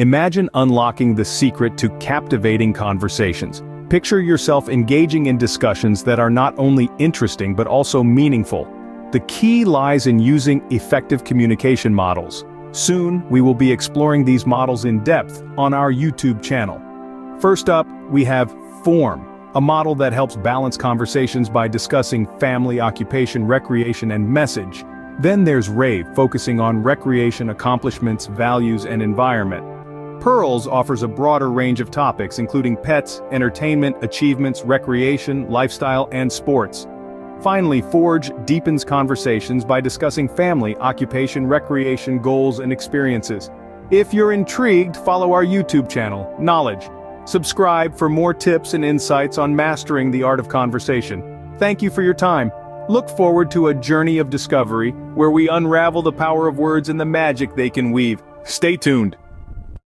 Imagine unlocking the secret to captivating conversations. Picture yourself engaging in discussions that are not only interesting but also meaningful. The key lies in using effective communication models. Soon, we will be exploring these models in depth on our YouTube channel. First up, we have Form, a model that helps balance conversations by discussing family, occupation, recreation, and message. Then there's Rave, focusing on recreation, accomplishments, values, and environment. Pearls offers a broader range of topics including pets, entertainment, achievements, recreation, lifestyle, and sports. Finally, Forge deepens conversations by discussing family, occupation, recreation, goals, and experiences. If you're intrigued, follow our YouTube channel, Knowledge. Subscribe for more tips and insights on mastering the art of conversation. Thank you for your time. Look forward to a journey of discovery where we unravel the power of words and the magic they can weave. Stay tuned.